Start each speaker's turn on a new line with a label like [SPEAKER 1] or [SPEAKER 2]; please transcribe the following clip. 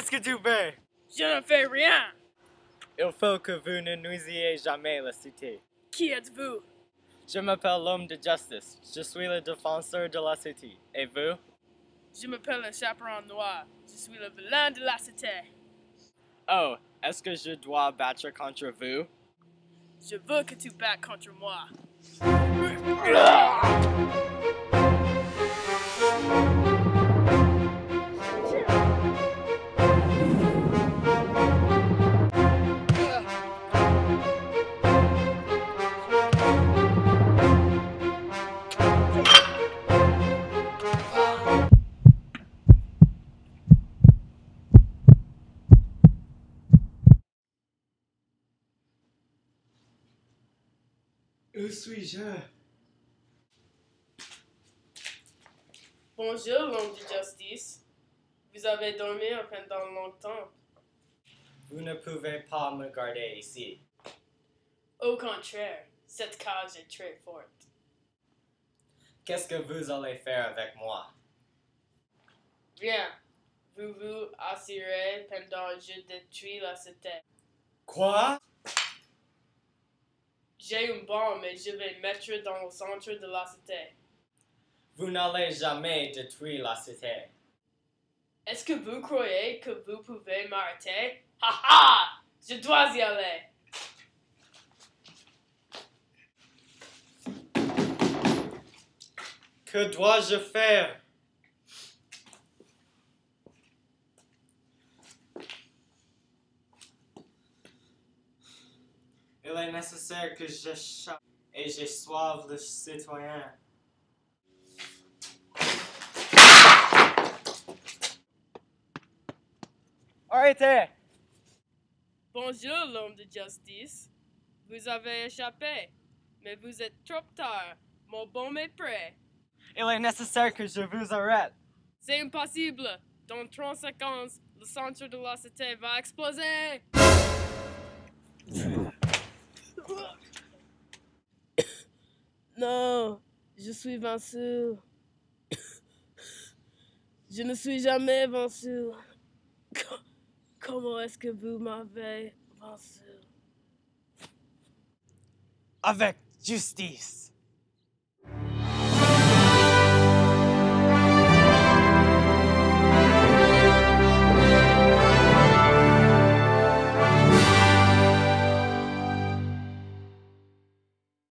[SPEAKER 1] Qu'est-ce que tu fais?
[SPEAKER 2] Je ne fais rien.
[SPEAKER 1] Il faut que vous ne nuisiez jamais la cité.
[SPEAKER 2] Qui êtes-vous?
[SPEAKER 1] Je m'appelle l'homme de justice. Je suis le défenseur de la cité. Et vous?
[SPEAKER 2] Je m'appelle le chaperon noir. Je suis le vilain de la cité.
[SPEAKER 1] Oh, est-ce que je dois battre contre vous?
[SPEAKER 2] Je veux que tu battes contre moi.
[SPEAKER 1] Où suis-je?
[SPEAKER 2] Bonjour, l'homme de justice. Vous avez dormi pendant longtemps.
[SPEAKER 1] Vous ne pouvez pas me garder ici.
[SPEAKER 2] Au contraire, cette cage est très forte.
[SPEAKER 1] Qu'est-ce que vous allez faire avec moi?
[SPEAKER 2] Rien. Vous vous assurez pendant que je détruis la cité.
[SPEAKER 1] Quoi?
[SPEAKER 2] J'ai une bombe et je vais mettre dans le centre de la cité.
[SPEAKER 1] Vous n'allez jamais détruire la cité.
[SPEAKER 2] Est-ce que vous croyez que vous pouvez m'arrêter? Ha ha! Je dois y aller.
[SPEAKER 1] Que dois-je faire? Il est nécessaire que j'échappe et je soive le citoyen. Arrêtez
[SPEAKER 2] Bonjour, l'homme de justice. Vous avez échappé, mais vous êtes trop tard. Mon est prêt.
[SPEAKER 1] Il est nécessaire que je vous arrête.
[SPEAKER 2] C'est impossible. Dans 30 secondes, le centre de la cité va exploser. Je suis vaincu. Je ne suis jamais vaincu. Co- Comment est-ce que vous m'avez vaincu?
[SPEAKER 1] Avec justice.